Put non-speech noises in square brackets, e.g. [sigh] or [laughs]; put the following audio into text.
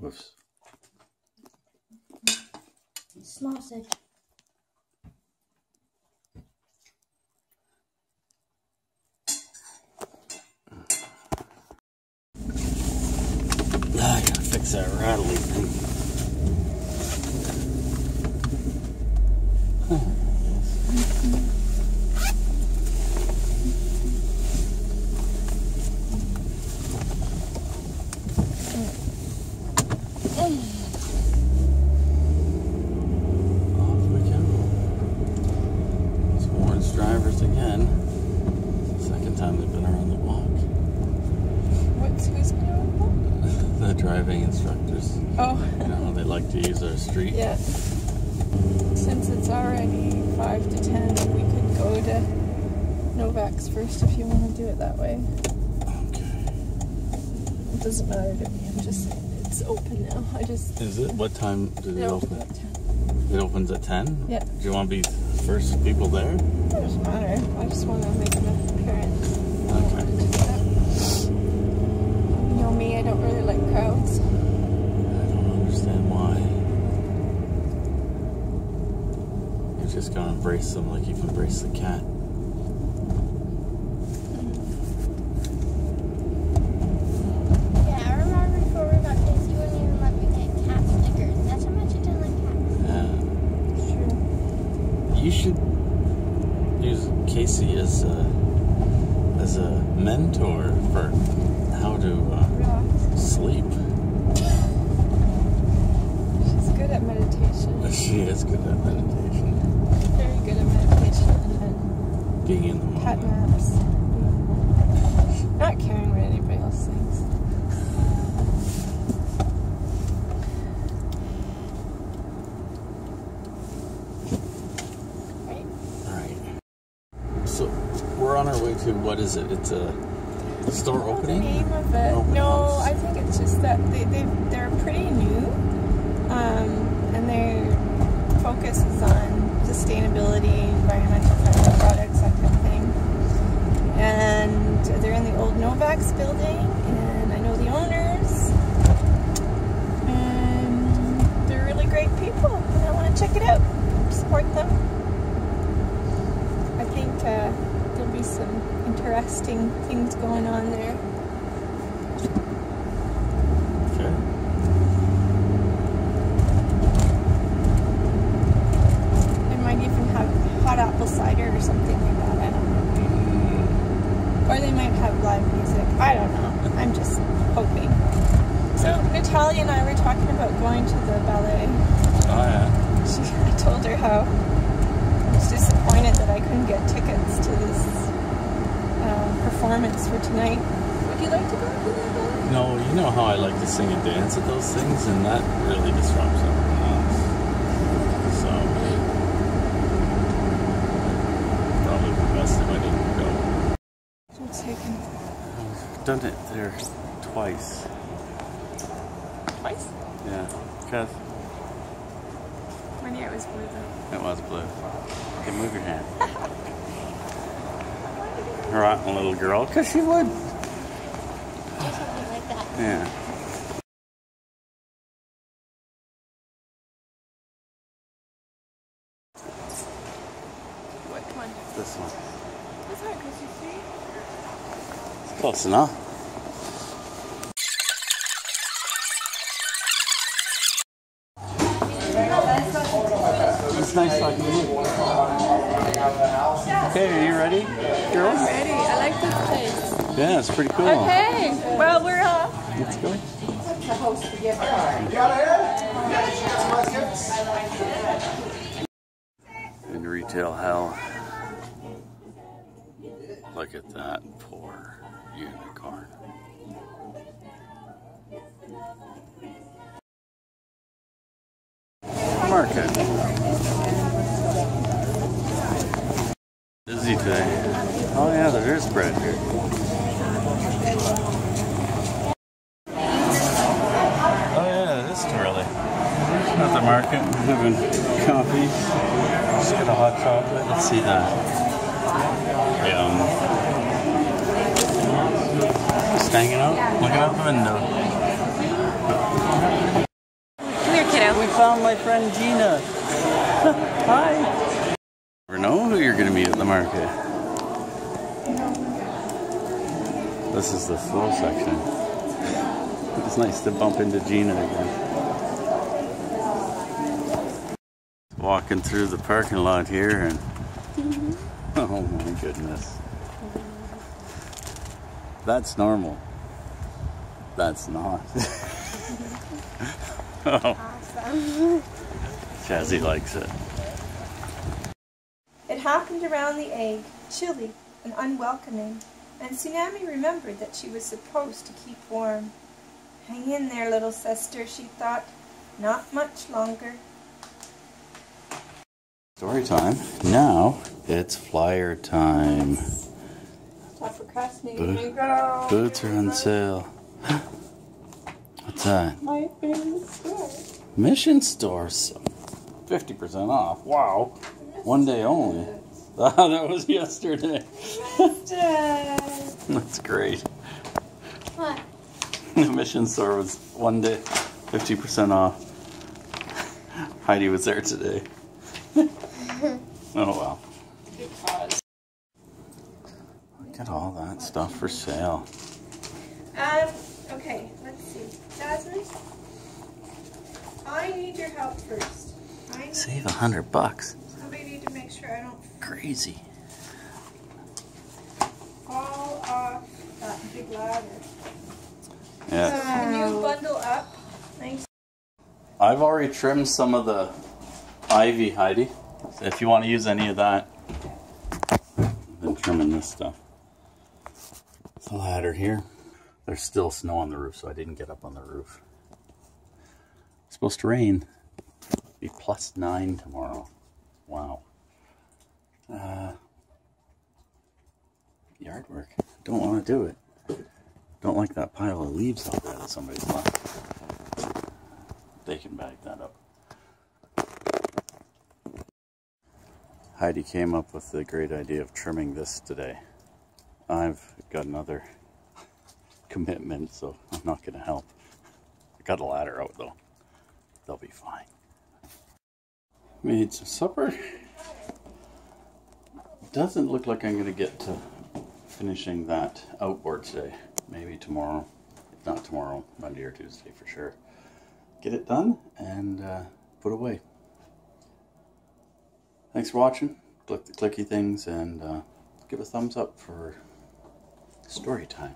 Whoops. Sausage. I gotta fix that rattly thing. Off we go. It's Warren's drivers again. Second time they've been around the block. What's who's been on the driving instructors. Oh, You know, they like to use our street. yeah. Since it's already five to ten, we could go to Novak's first if you want to do it that way. Okay. It doesn't matter to me. I'm just saying it's open now. I just Is it? What time does it it open? at ten. It opens at 10? Yeah. Do you want to be first people there? It doesn't matter. I just want to make an appearance. Okay. You know me. I don't really like crowds. I don't understand why. You're just going to embrace them like you've embraced the cat. Yeah, I remember before we got this, you wouldn't even let me get cat stickers. That's how much you didn't like cats. Yeah. It's true. You should use Casey as a, as a mentor for how to uh, sleep. She's good at meditation. [laughs] She is good at meditation. Very good at meditation and Being in the moment. naps. Not caring what anybody else thinks. Right? Alright. So we're on our way to what is it? It's a store What's the opening? name of it? Open no, house. I think it's just that they, they they're pretty new, um, and their focus is on sustainability, environmental friendly products, that kind of thing. And they're in the old Novax building, and I know the owners, and they're really great people, and I want to check it out, support them. I think uh, there'll be some interesting things going on there. Okay. They might even have hot apple cider or something like that. I don't know. Or they might have live music. I don't know. I'm just hoping. So Natalia and I were talking about going to the ballet. Oh yeah. She, [laughs] I told her how I was disappointed that I couldn't get tickets to this uh, performance for tonight. Would you like to go to the ballet? No, you know how I like to sing and dance at those things, and that really disrupts everyone else. So probably the best if I didn't go. Taking I've done it there twice. Twice. Yeah, because year it was blue though. it was blue. Okay, move your hand. [laughs] Rotten little girl, because she would. Do Something like that. Yeah. What? Come on. This one. It's hard because you see. It's close enough. Nice talking to you. Okay, are you ready, girls? Ready? I like this place. Yeah, it's pretty cool. Okay. Well, we're off. Let's go. In retail hell. Look at that poor unicorn. Market. Busy. Oh yeah, there is bread here. Oh yeah, it is too early. At the market, having coffee. Just get a hot chocolate. Let's see that. Yum. Just hanging out, looking out the window. Come here, kiddo. we found my friend Gina. [laughs] Hi. Never know who you're going to meet at the market. This is the slow section. It's nice to bump into Gina again. Walking through the parking lot here and [laughs] oh my goodness. That's normal. That's not. [laughs] oh, Awesome. Jazzy likes it. It happened around the egg, chilly and unwelcoming, and Tsunami remembered that she was supposed to keep warm. Hang in there, little sister, she thought. Not much longer. Story time. Now it's flyer time. Stop procrastinating go. Boots are on sale. [gasps] What's that? My favorite store. Mission stores. 50% off. Wow. One day only. [laughs] that was yesterday. [laughs] That's great. What? [laughs] The mission store was one day, 50% off. Heidi was there today. oh wow. Look at all that stuff for sale. Um, okay, let's see. Jasmine, I need your help first. I need, Save a hundred bucks. Crazy. off that big ladder. Yeah. Can you bundle up? Nice. I've already trimmed some of the ivy, Heidi. If you want to use any of that, I've been trimming this stuff. The ladder here. There's still snow on the roof, so I didn't get up on the roof. It's supposed to rain. Be plus nine tomorrow. Wow. Uh, yard work. Don't want to do it. Don't like that pile of leaves out there that somebody's left. They can bag that up. Heidi came up with the great idea of trimming this today. I've got another [laughs] commitment, so I'm not going to help. I got a ladder out though. They'll be fine. Made some supper. Doesn't look like I'm going to get to finishing that outboard today. Maybe tomorrow. If not tomorrow, Monday or Tuesday for sure. Get it done and uh, put away. Thanks for watching. Click the clicky things and uh, give a thumbs up for story time.